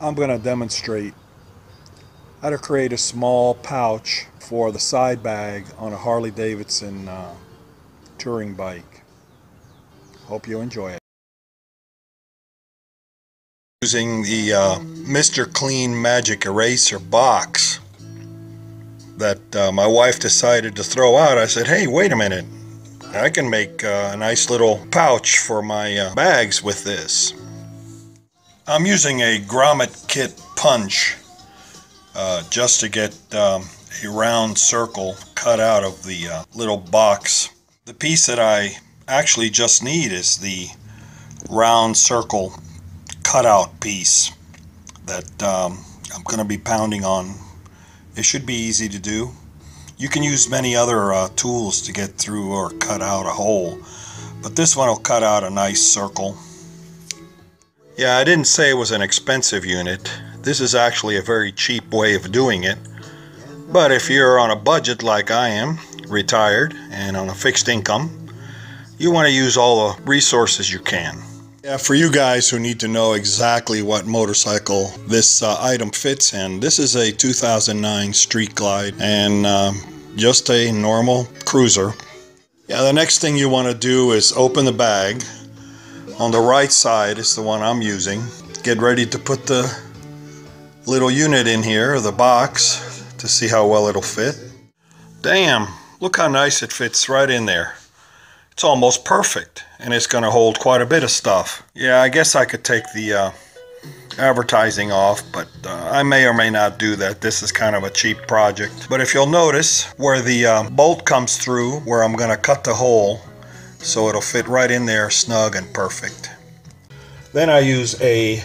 I'm going to demonstrate how to create a small pouch for the side bag on a Harley Davidson uh, touring bike. Hope you enjoy it. Using the uh, Mr. Clean Magic Eraser box that uh, my wife decided to throw out, I said, hey, wait a minute. I can make uh, a nice little pouch for my uh, bags with this. I'm using a grommet kit punch uh, just to get um, a round circle cut out of the uh, little box. The piece that I actually just need is the round circle cutout piece that um, I'm going to be pounding on. It should be easy to do. You can use many other uh, tools to get through or cut out a hole, but this one will cut out a nice circle. Yeah, I didn't say it was an expensive unit. This is actually a very cheap way of doing it. But if you're on a budget like I am, retired, and on a fixed income, you want to use all the resources you can. Yeah, for you guys who need to know exactly what motorcycle this uh, item fits in, this is a 2009 Street Glide and uh, just a normal cruiser. Yeah, the next thing you want to do is open the bag on the right side is the one I'm using. Get ready to put the little unit in here, the box, to see how well it'll fit. Damn, look how nice it fits right in there. It's almost perfect, and it's going to hold quite a bit of stuff. Yeah, I guess I could take the uh, advertising off, but uh, I may or may not do that. This is kind of a cheap project. But if you'll notice, where the uh, bolt comes through, where I'm going to cut the hole, so it'll fit right in there snug and perfect. Then I use a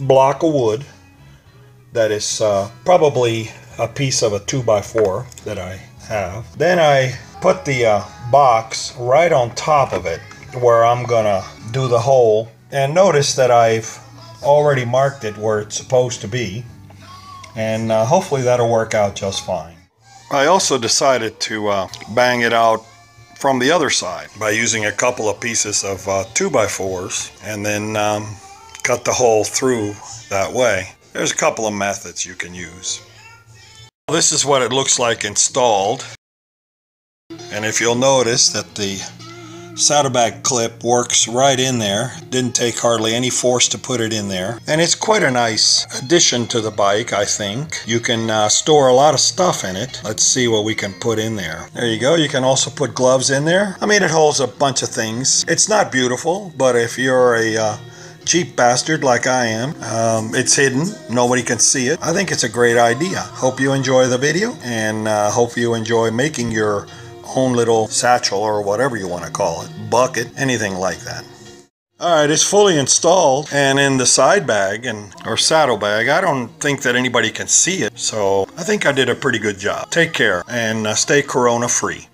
block of wood that is uh, probably a piece of a 2x4 that I have. Then I put the uh, box right on top of it where I'm gonna do the hole and notice that I've already marked it where it's supposed to be and uh, hopefully that'll work out just fine. I also decided to uh, bang it out from the other side by using a couple of pieces of uh, 2x4s and then um, cut the hole through that way. There's a couple of methods you can use. This is what it looks like installed and if you'll notice that the saddlebag clip works right in there. Didn't take hardly any force to put it in there. And it's quite a nice addition to the bike, I think. You can uh, store a lot of stuff in it. Let's see what we can put in there. There you go. You can also put gloves in there. I mean, it holds a bunch of things. It's not beautiful, but if you're a uh, cheap bastard like I am. Um, it's hidden. Nobody can see it. I think it's a great idea. Hope you enjoy the video and uh, hope you enjoy making your own little satchel or whatever you want to call it, bucket, anything like that. All right, it's fully installed and in the side bag and or saddle bag. I don't think that anybody can see it, so I think I did a pretty good job. Take care and uh, stay corona free.